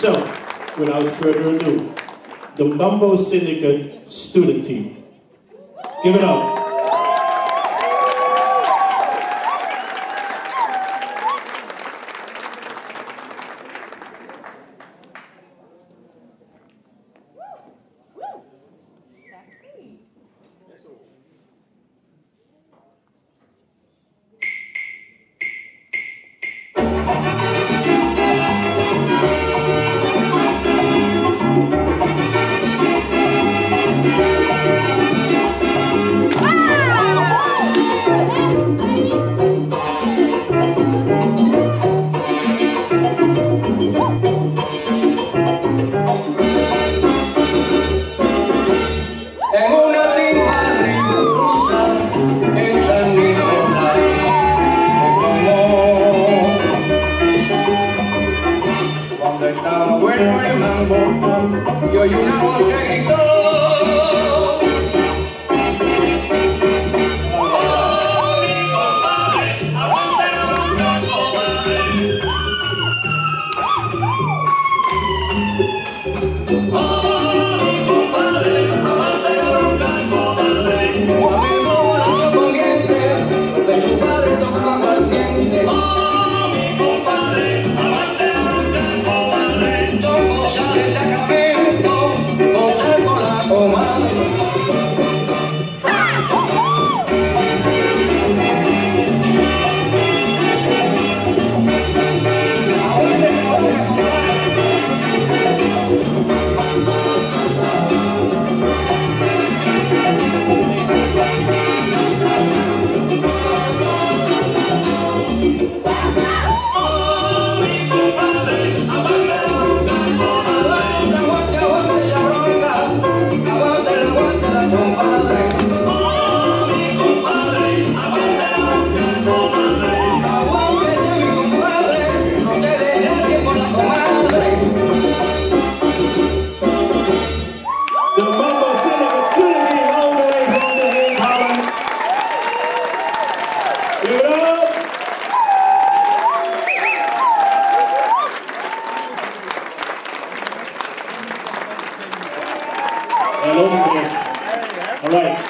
So, without further ado, the Mambo Syndicate student team. Give it up. Cuando estaba bueno el mambo, y oí una voz que gritó All right.